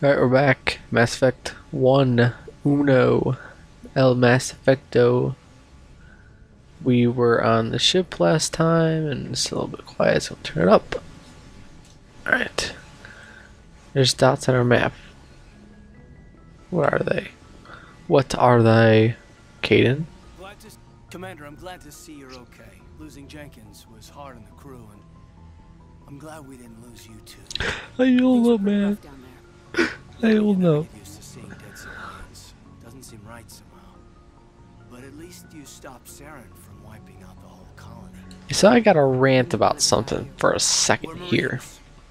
Alright, we're back. Mass Effect 1 Uno El Mass Effecto. We were on the ship last time and it's a little bit quiet, so I'll turn it up. Alright. There's dots on our map. What are they? What are they, Kaidan? Commander, I'm glad to see you're okay. Losing Jenkins was hard on the crew, and I'm glad we didn't lose you too. I don't know, man. Rough down there. I don't know. Used to seeing dead civilians. Doesn't seem right somehow. But at least you stopped Saren from wiping out the whole colony. So I got a rant about something for a second here.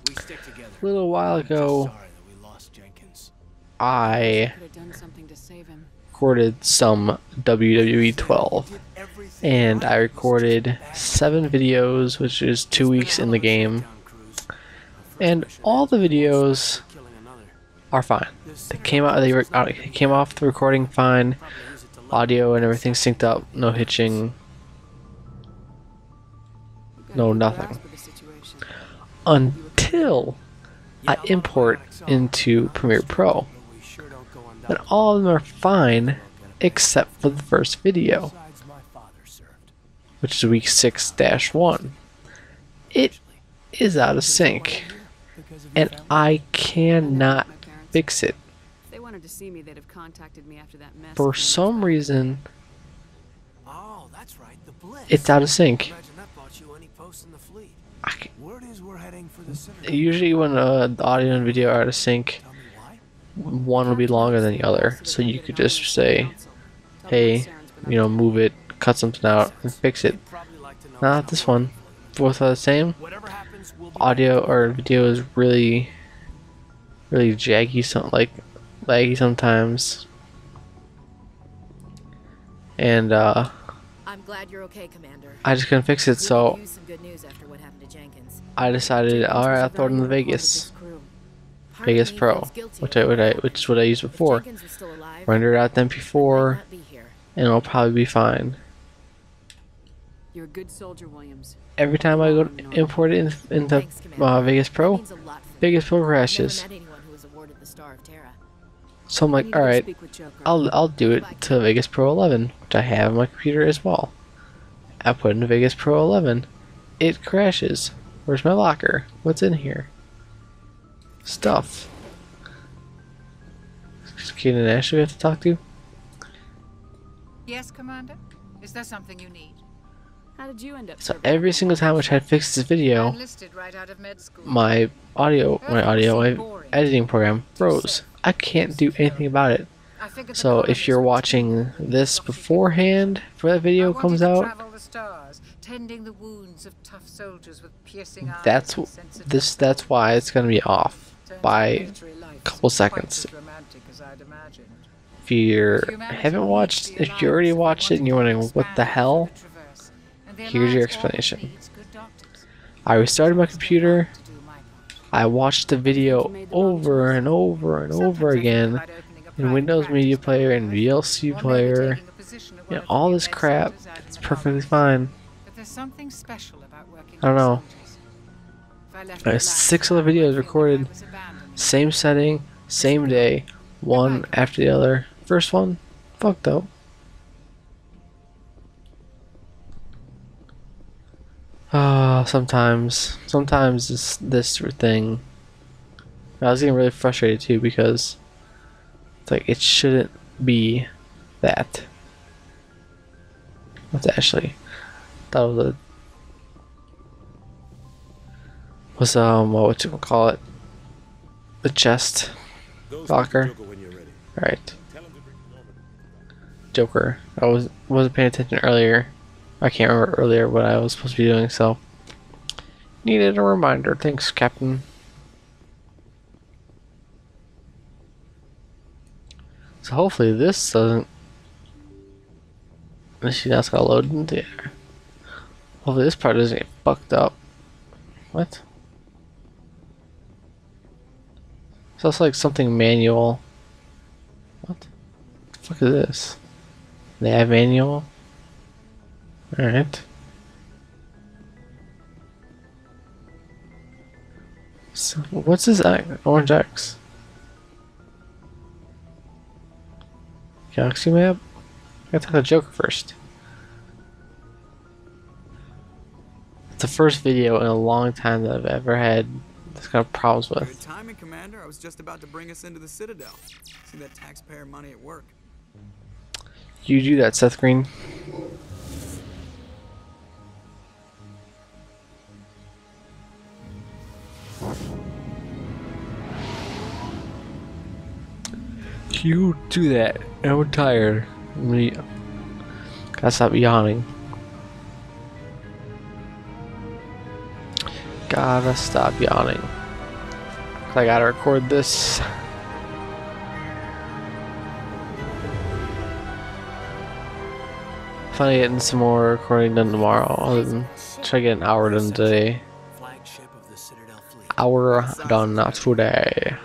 We stick together. A little while ago, sorry that we lost Jenkins. I done something to save him. recorded some WWE 12. And. I recorded seven videos, which is two weeks in the game, and all the videos are fine. They came out, they, were, they came off the recording fine, audio and everything synced up, no hitching, No, nothing. grasp of the situation. until I import into Premiere Pro. And all of them are fine, except for the first video, which is week 6 1. It is out of sync, and I cannot. Fix it. If they wanted to see me, they'd have contacted me after that mess. For some reason, Oh, that's right, the Blitz. it's out of sync. Imagine that bought you any post in the fleet. I c- Word is we're heading for the Citadel. usually, when uh, the audio and video are out of sync, Tell me why? one will be longer than the other. So you could just say, hey, you know, move it, cut something out, and fix it. Probably like to know Not this one. working for you. Both are the same. Whatever happens, Audio or video is really, really jaggy, some like laggy sometimes. And uh, I'm glad you're okay, Commander. I just couldn't fix it, so some good news after what happened to Jenkins. I decided, Jenkins all right, was a I'll throw it in the valuable part of Vegas, this crew. Part of Vegas Pro, which I, about which I, which is what I used before. Jenkins was still alive, Rendered out the I might MP4, not be here. and it'll probably be fine. You're a good soldier, Williams. Every time I go to import it in, into uh, Vegas Pro, means a lot for me. Vegas Pro I've crashes. Star of Terra. So I'm like, need to go all right, speak with Joker. I'll I'll do it to Vegas Pro 11, which I have on my computer as well. I put in Vegas Pro 11, it crashes. Where's my locker? What's in here? Stuff. Is Kate and Ashley we have to talk to? Yes, Commander? Is there something you need? How did you end up? So every single time I try to fix this video, right out of med my audio, oh, my audio, my editing program froze. I can't do anything about it. I figured the So if you're watching this beforehand, before that video comes out, the stars, tending the wounds of tough soldiers with piercing eyes that's and wh- sensitive this. That's why it's gonna be off by a couple seconds. as romantic as I'd imagined. If you haven't watched, if you already watched it and you're wondering to what the expand hell, here's your explanation. needs good doctors. I restarted my computer. To do my part. I watched the video over and over and over Sometimes I think again about opening a in Windows Media Player and VLC Player, and one of the all this crap. centers out in It's perfectly fine. But there's something special about working I don't know. soldiers. If I left uh, There's six other videos feel that I recorded. Same setting, same day, one after the other. First one, fucked up. Ah, sometimes, sometimes this this thing. I was getting really frustrated too because it's like it shouldn't be that. What's Ashley? That was a was um what you call it? The chest. Locker. Right. Joker. I was wasn't paying attention earlier. I can't remember earlier what I was supposed to be doing, so needed a reminder. Thanks, Captain. So hopefully this doesn't. Let's see, that's got loaded into there. Hopefully this part doesn't get fucked up. What? So that's like something manual. What? the fuck is this? They have manual? Alright. So, what's this? Orange X? Galaxy map? I gotta talk to Joker first. It's the first video in a long time that I've ever had this kind of problems Good with. timing, Commander. I was just about to bring us into the Citadel. See that taxpayer money at work. You do that, Seth Green. You do that. I'm tired. Me. Gotta stop yawning. Gotta stop yawning. I gotta record this. Finally getting some more recording done tomorrow. Than try to get an hour done today. Flagship of the Citadel fleet. Hour done not today.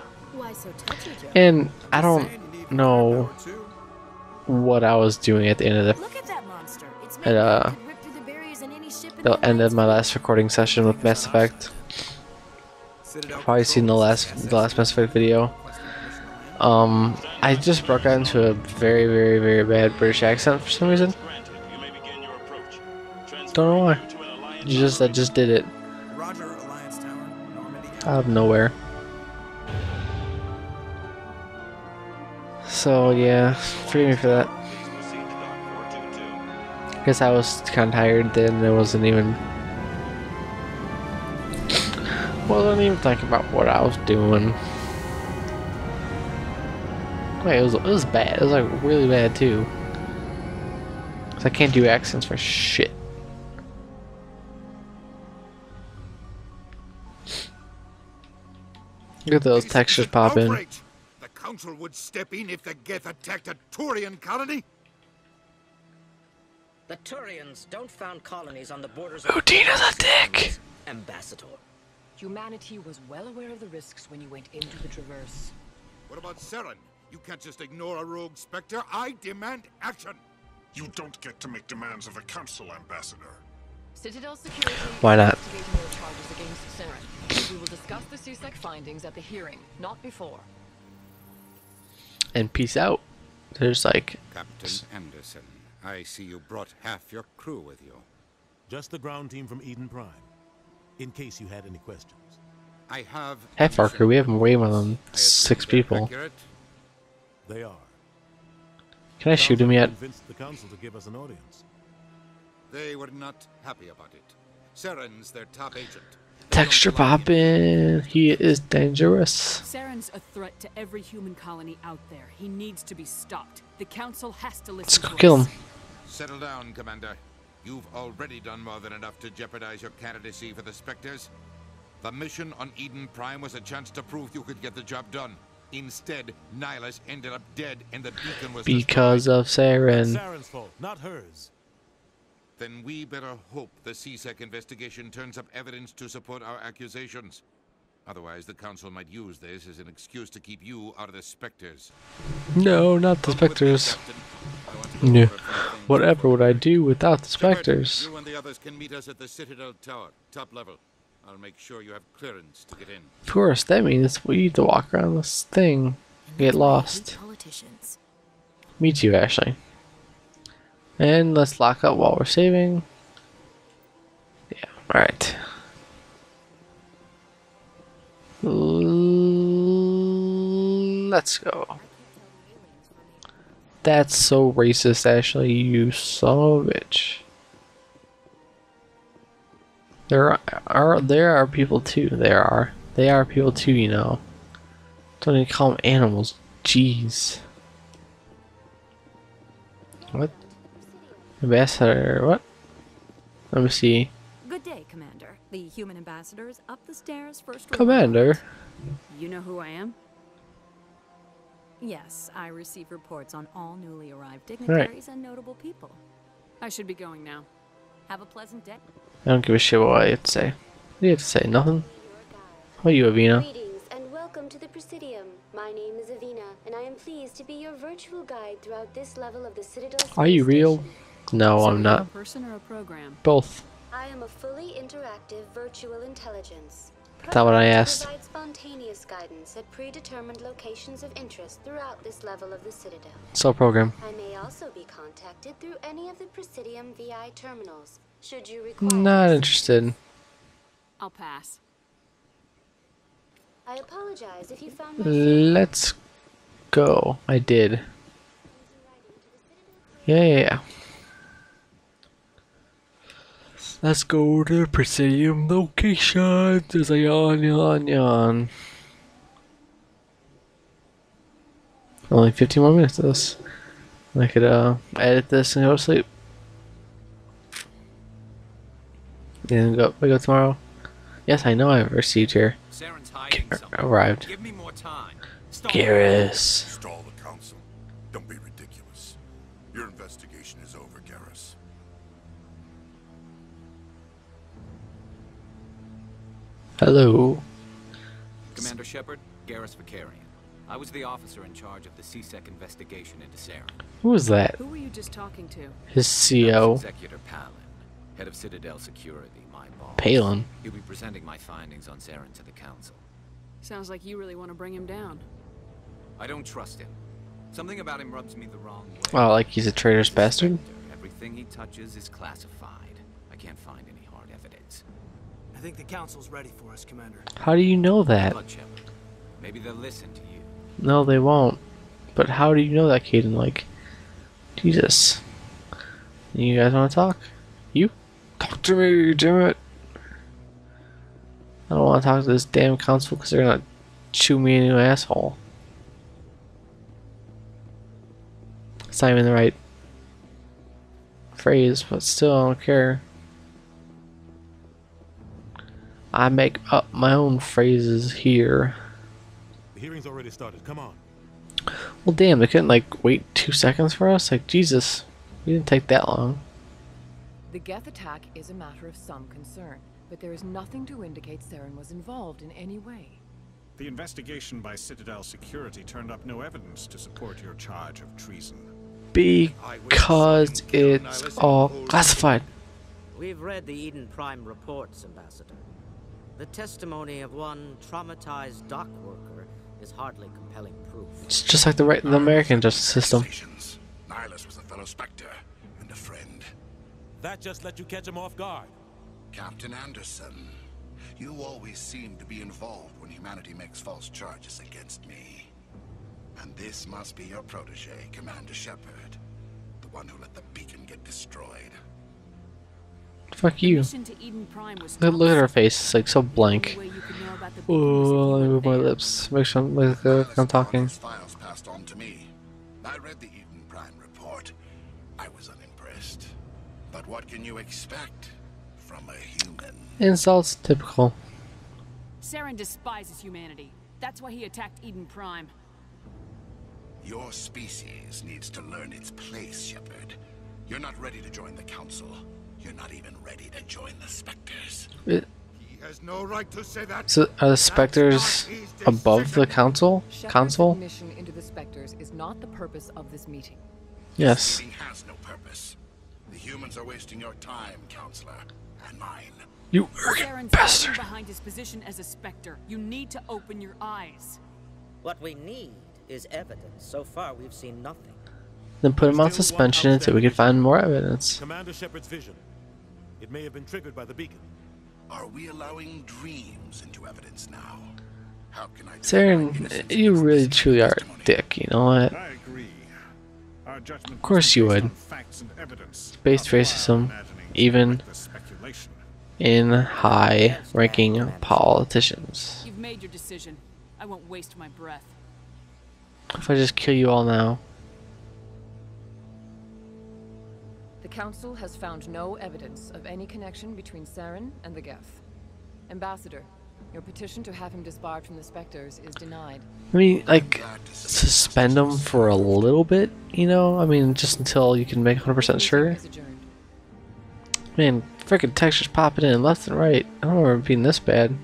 And I don't Saying you need know firepower, too. what I was doing at the end of the Look at that monster. It's And, uh, could rip through the barriers in any ship in the end of my last recording session with Mass Effect. Citadel Probably seen the last the last Mass Effect video. requesting permission to land. Um, I just broke out into a very, very, very bad British accent for some reason. Don't know why. Just I just did it Roger, Alliance Tower, Normandy. out of nowhere. So yeah, forgive me for that. Guess I was kind of tired then. I wasn't even wasn't even thinking about what I was doing. Wait, it was it was bad. It was like really bad too. Cause I can't do accents for shit. Look at those textures is council would step in if the Geth attacked a Turian colony. The Turians don't found colonies on the borders of... Udina's a dick. Ambassador. Humanity was well aware of the risks when you went into the Traverse. What about Saren? You can't just ignore a rogue Spectre. I demand action. You don't get to make demands of a council ambassador. Citadel Security Why not? is investigating your charges against Saren. We will discuss the C-Sec findings at the hearing, not before. And peace out. There's like Captain Anderson, I see you brought half your crew with you. Just the ground team from Eden Prime. In case you had any questions. I have. half our crew. We have way more than six people. accurate? They are. Can I shoot him yet? the council to give us an audience. They were not happy about it. Saren's their top agent. Texture popping. He is dangerous. Saren's a threat to every human colony out there. He needs to be stopped. The Council has to listen Let's to go kill him. Settle down, Commander. You've already done more than enough to jeopardize your candidacy for the Spectres. The mission on Eden Prime was a chance to prove you could get the job done. Instead, Nihlus ended up dead and the beacon was Because destroyed. of Saren. Saren's fault, not hers. Then we better hope the C-Sec investigation turns up evidence to support our accusations. Otherwise, the Council might use this as an excuse to keep you out of the Spectres. No, not the Come with me, Spectres. Captain. I want to go No. over a few things. Whatever would I do without the Spectres? You and the others can meet us at the Citadel Tower, top level. I'll make sure you have clearance to get in. Of course, that means we need to walk around this thing. And Get that's why I hate lost. Politicians. Me too, Ashley. And let's lock up while we're saving. Yeah, alright. Let's go. That's so racist, Ashley, you son of a bitch. There are, are there are people too. There are. They are people too, you know. Don't even call them animals. Jeez. What? Ambassador, what? Let me see. Good day, Commander. The human ambassador is up the stairs first. room. Commander. You know who I am? Yes, I receive reports on all newly arrived dignitaries and notable people. I should be going now. Have a pleasant day. I don't give a shit what I have to say. What do you have to say? Nothing? How are you, Avina? Greetings and welcome to the Presidium. My name is Avina, and I am pleased to be your virtual guide throughout this level of the Citadel. Are you real? station. No, So I'm you're A not. person or a program? Both. I am a fully interactive virtual intelligence. That's not what I asked. Provide spontaneous guidance at predetermined locations of interest throughout this level of the Citadel. So program. I may also be contacted through any of the Presidium VI terminals, should you require. Not interested. I'll pass. I apologize if you found my Let's go. I did. Yeah, yeah, yeah. Let's go to the Presidium location. There's a yawn, yawn, yawn. Only 15 more minutes of this. I could uh, edit this and go to sleep. And go, we go tomorrow. Yes, I know I've received here. Saren's hiding something. Arrived. Give me more time. Garrus. Hello. Commander Shepard, Garrus Vakarian. I was the officer in charge of the C-Sec investigation into Saren. Who was that? Who were you just talking to? His That was CO. Executor Pallin, head of Citadel Security, my boss. Pallin. He'll be presenting my findings on Saren to the council. Sounds like you really want to bring him down. I don't trust him. Something about him rubs me the wrong way. Oh, like he's a traitorous bastard? Everything he touches is classified. I can't find any hard evidence. I think the council's ready for us, Commander. How do you know that? But Shepard, maybe they'll listen to you. No, they won't. But how do you know that, Kaidan? Like, Jesus. You guys want to talk? You? Talk to me, damn it. I don't want to talk to this damn council because they're gonna chew me a new asshole. It's not even the right phrase, but still, I don't care. I make up my own phrases here. The hearing's already started. Come on. Well, damn, they couldn't like wait two seconds for us. Like Jesus, we didn't take that long. The Geth attack is a matter of some concern, but there is nothing to indicate Saren was involved in any way. The investigation by Citadel Security turned up no evidence to support your charge of treason. Because it's all classified. We've read the Eden Prime reports, Ambassador. The testimony of one traumatized dock worker is hardly compelling proof. It's just like the right, the American justice system. Nihlus was a fellow Spectre and a friend. That just let you catch him off guard. Captain Anderson, you always seem to be involved when humanity makes false charges against me. And this must be your protege, Commander Shepard. The one who let the beacon get destroyed. Fuck you. Mission to Eden Prime was Look, look at her face. It's like so blank. only way you could know about the beacon was if Oh, let me move my lips. Make sure I'm, like, uh, I'm talking. Files passed on to me. I read the Eden Prime report. I was unimpressed. But what can you expect from a human? Insults, typical. Saren despises humanity. That's why he attacked Eden Prime. Your species needs to learn its place, Shepard. You're not ready to join the Council. You're not even ready to join the Spectres. It, He has no right to say that. so are the specters above the council? Shepard's Council? admission into the Spectres is not the purpose of this meeting. Yes. Meeting has no purpose. The humans are wasting your time, Counselor, and mine. You Saren's hiding behind his position as a Spectre. You need to open your eyes. What we need is evidence. So far, we've seen nothing. Then put him on suspension until we can find more evidence. Commander Shepard's vision. It may have been triggered by the beacon. Are we allowing dreams into evidence now? How can I Saren, you really truly are a dick, you know what? I agree. Our judgment Of course you would. facts and evidence. Based racism, even in high ranking politicians. You've made your decision. I won't waste my breath. If I just kill you all now. Council has found no evidence of any connection between Saren and the Geth. Ambassador, your petition to have him disbarred from the Spectres is denied. I mean, like, suspend him for a little bit, you know? I mean, just until you can make 100% sure. Man, freaking textures popping in left and right. I don't remember being this bad.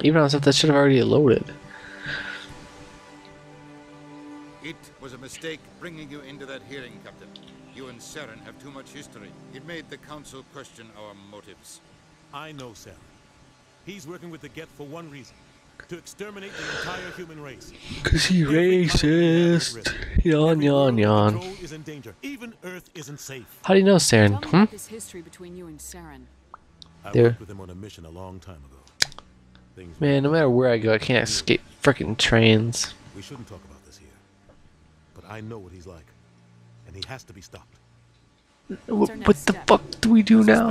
Even on stuff that should have already loaded. Mistake bringing you into that hearing, Captain. You and Saren have too much history. It made the Council question our motives. I know Saren. He's working with the Geth for one reason. To exterminate the entire human race. Cause he racist. Yawn, yawn, yawn. Patrol is in danger. Even Earth isn't safe. How do you know, Saren? Tell me Hmm? about this history between you and Saren. I There. worked with him on a mission a long time ago. Things Man, no matter where I go, I can't escape freaking trains. We shouldn't talk about this here. But I know what he's like. And he has to be stopped. What, what the fuck do we do now?